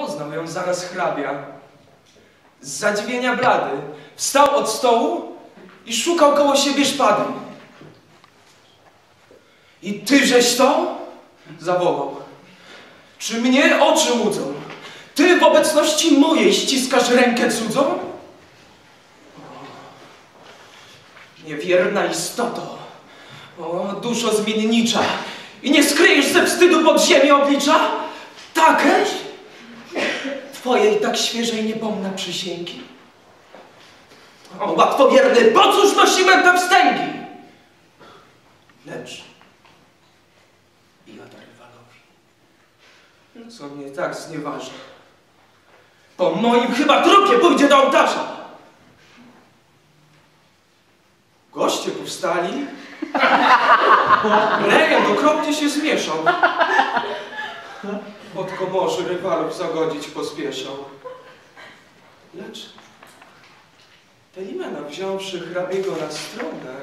Poznał ją zaraz hrabia. Z zadziwienia blady wstał od stołu i szukał koło siebie szpady. I tyżeś to? Zawołał. Czy mnie oczy łudzą? Ty w obecności mojej ściskasz rękę cudzą? O, Niewierna istoto, o duszo zmiennicza, i nie skryjesz ze wstydu pod ziemię oblicza? Takeś? Twojej tak świeżej niepomna przysięgi? O, łatwowierny, po cóż nosiłem te wstęgi? Lecz i rywalowi. Co mnie tak znieważa? Po moim chyba trupie pójdzie do ołtarza. Goście powstali. Rejem okropnie się zmieszał. Od komorzy rywalów zagodzić pospieszał. Lecz Telimena wziąwszy hrabiego na stronę,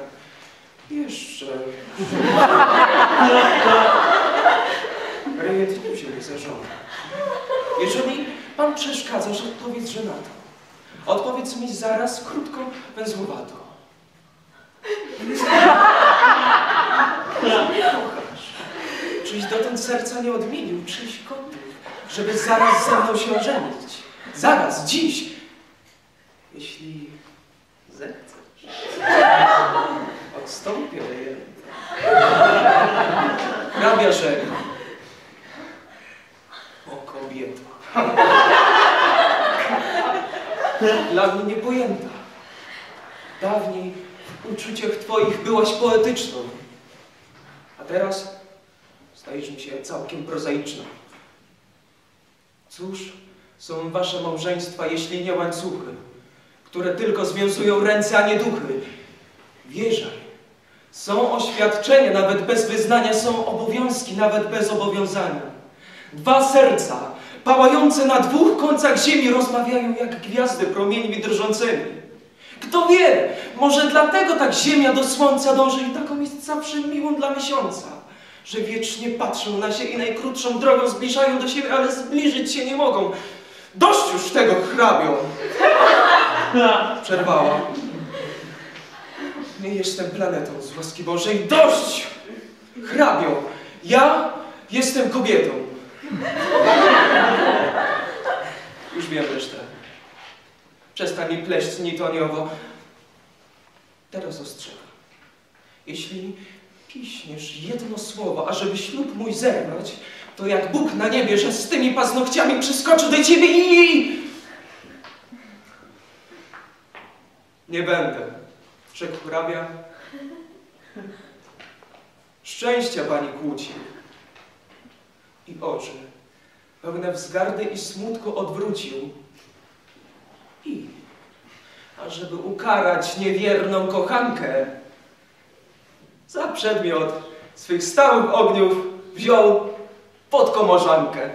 jeszcze rejetnił się nie zażona. Jeżeli pan przeszkadzasz, odpowiedz, że na to. Odpowiedz mi zaraz, krótko, węzłowato. Dotąd serca nie odmienił, czyś gotów, żeby zaraz ze mną się ożenić. Zaraz, dziś. Jeśli zechcesz. Odstąpię rejenta. Hrabia rzekł. O kobieto. Dla mnie niepojęta. Dawniej w uczuciach twoich byłaś poetyczną, a teraz stajesz mi się całkiem prozaiczną. Cóż są wasze małżeństwa, jeśli nie łańcuchy, które tylko związują ręce, a nie duchy? Wierzaj, są oświadczenia, nawet bez wyznania, są obowiązki, nawet bez obowiązania. Dwa serca, pałające na dwóch końcach ziemi, rozmawiają jak gwiazdy promieniami drżącymi. Kto wie, może dlatego tak ziemia do słońca dąży i taką jest zawsze miłą dla miesiąca, że wiecznie patrzą na siebie i najkrótszą drogą zbliżają do siebie, ale zbliżyć się nie mogą. Dość już tego hrabio! Przerwała. Nie jestem planetą z łaski Bożej. Dość! Hrabio, ja jestem kobietą. Już wiem resztę. Przestań mi pleść nitoniowo. Teraz ostrzegam. Jeśli piśniesz jedno słowo, ażeby ślub mój zerwać, to jak Bóg na niebie, że z tymi paznokciami przyskoczy do ciebie i... Nie będę, rzekł hrabia. Szczęścia pani kłóci. I oczy, pełne wzgardy i smutku odwrócił. I, ażeby ukarać niewierną kochankę, przedmiot swych stałych ogniów wziął podkomorzankę.